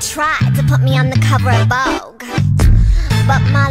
tried to put me on the cover of Vogue, but my